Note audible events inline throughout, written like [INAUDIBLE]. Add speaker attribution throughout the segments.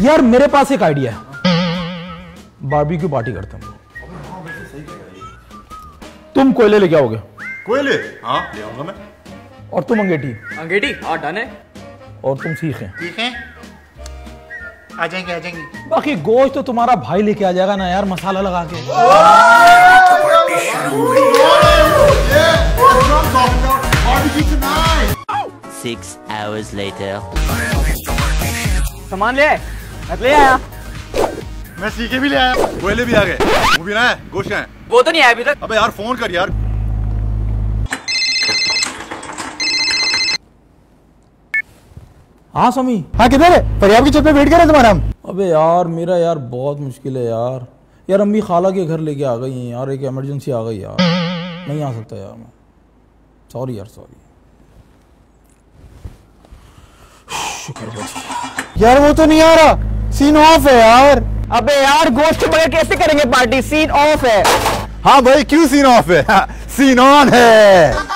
Speaker 1: यार मेरे पास एक आइडिया है। बारबेक्यू पार्टी करते हैं। तुम कोयले लेके आओगे?
Speaker 2: कोयले? हाँ ले आऊँगा मैं।
Speaker 1: और तुम अंगेठी?
Speaker 3: अंगेठी? हाँ डन है।
Speaker 1: और तुम सीखें
Speaker 2: है। आ जाएँगे आ जाएँगे।
Speaker 1: बाकी गोश्त तो तुम्हारा भाई लेके आ जाएगा ना यार मसाला लगा के।
Speaker 4: Six hours later.
Speaker 3: सामान ले ले आया।
Speaker 2: मैं सीखे भी ले आया। कोयले भी आ गए वो भी ना है गोश्त है।
Speaker 3: वो तो नहीं आया अभी तक।
Speaker 2: अबे यार फ़ोन कर यार।
Speaker 1: हाँ समी।
Speaker 5: हाँ किधर है? फरियाब की छत पे रहे हैं तुम्हारा हम।
Speaker 1: अबे यार मेरा यार बहुत मुश्किल है यार। यार अम्मी खाला के घर लेके आ गई हैं यार। एक इमरजेंसी आ गई यार। नहीं आ सकता यार मैं। सॉरी यार सॉरी शुक्र
Speaker 5: यार वो तो नहीं आ रहा। सीन ऑफ़ है यार।
Speaker 3: अबे यार गोश्त बगैर कैसे करेंगे पार्टी सीन ऑफ़ है।
Speaker 2: हाँ भाई क्यों सीन ऑफ़ है? [LAUGHS] सीन ऑन है.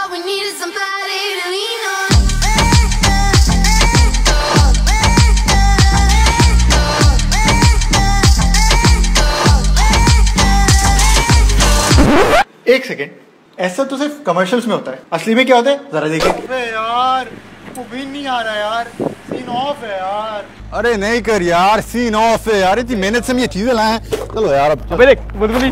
Speaker 5: एक सेकेंड ऐसा तो सिर्फ़ कमर्शियल्स में होता है। असली में क्या होता है? जरा देखिए। अबे यार वो भी नहीं आ रहा यार। सीन ऑफ़ है यार।
Speaker 2: अरे नहीं कर यार सीन ऑफ़ है यार इतनी मेहनत से हम ये चीज़ें लाए। हैं चलो यार अब
Speaker 3: अबे देख बुलबुली